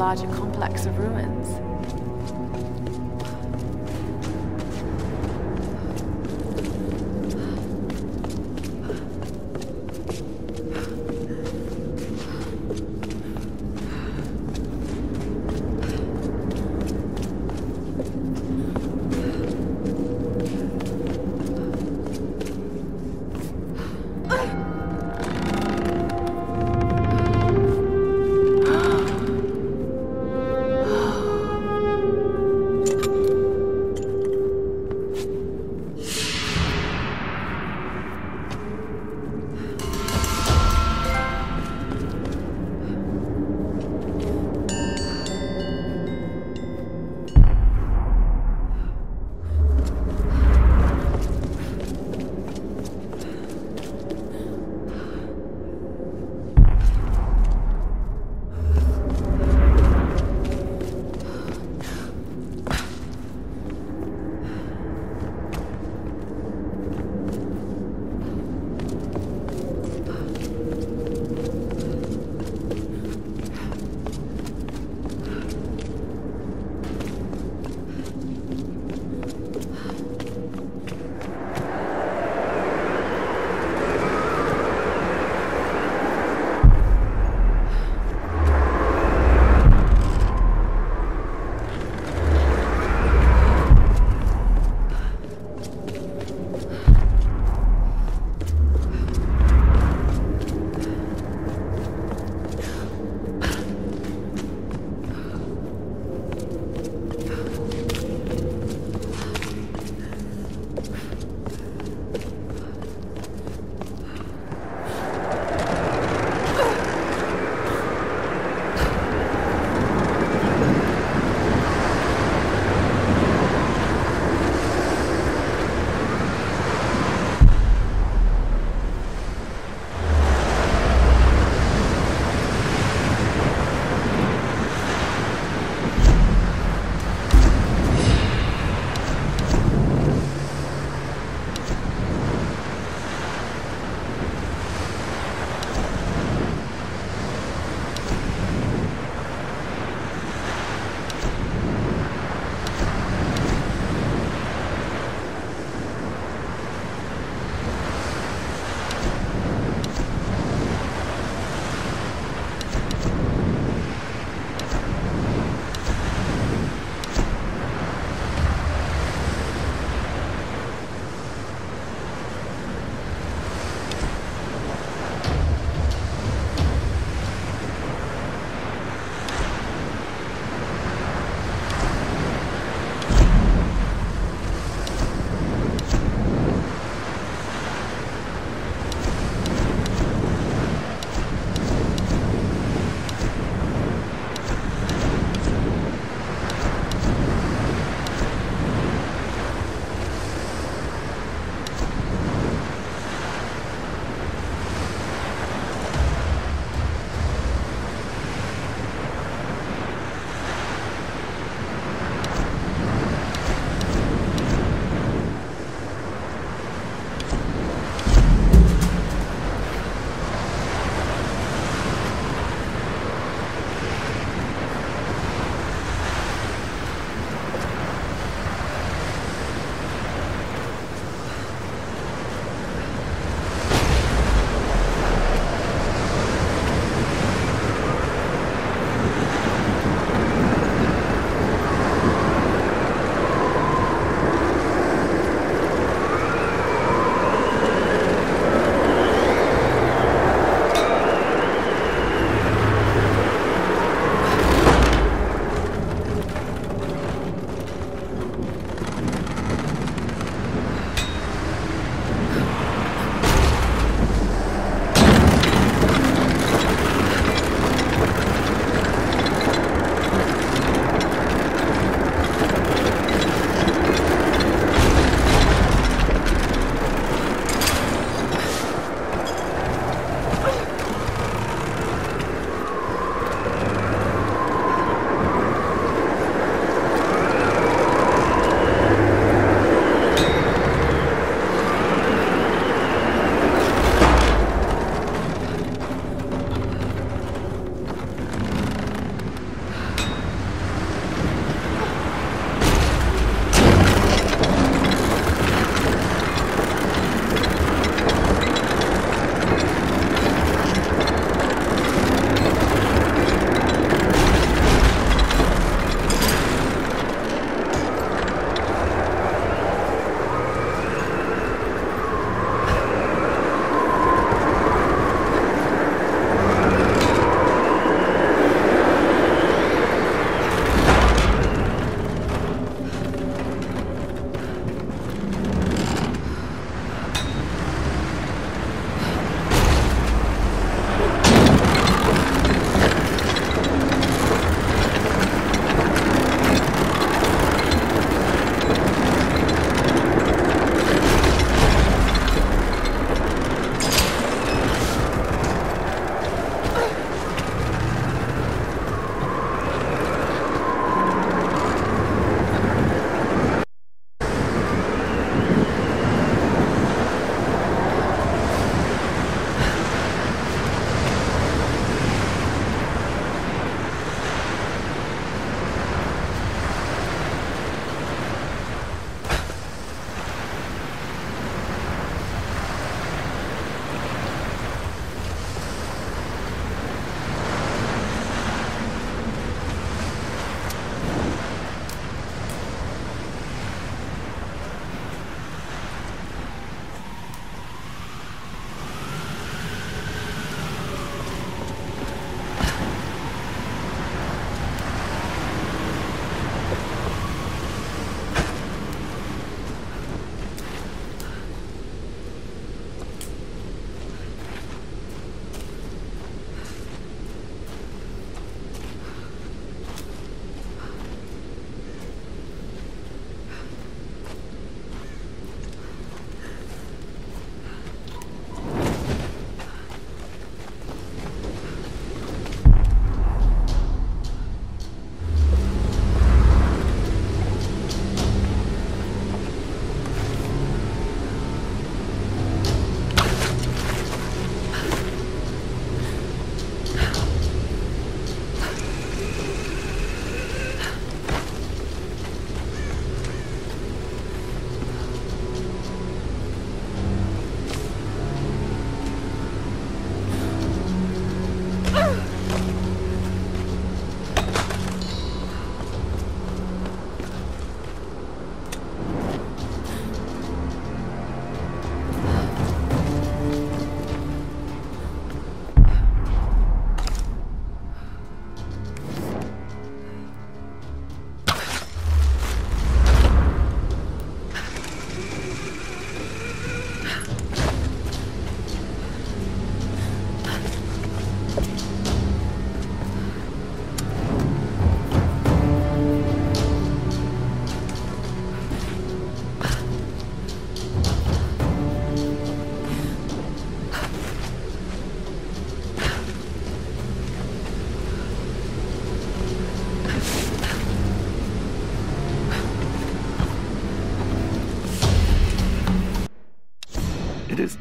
larger complex of ruins.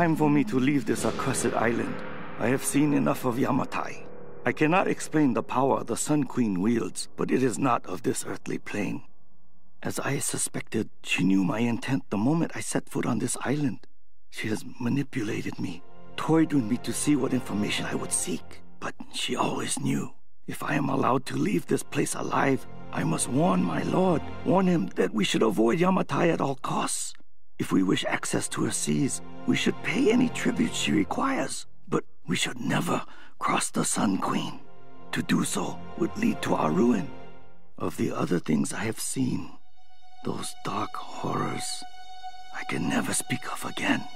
Time for me to leave this accursed island. I have seen enough of Yamatai. I cannot explain the power the Sun Queen wields, but it is not of this earthly plane. As I suspected, she knew my intent the moment I set foot on this island. She has manipulated me, toyed with me to see what information I would seek. But she always knew. If I am allowed to leave this place alive, I must warn my lord, warn him that we should avoid Yamatai at all costs. If we wish access to her seas, we should pay any tribute she requires, but we should never cross the Sun Queen. To do so would lead to our ruin. Of the other things I have seen, those dark horrors, I can never speak of again.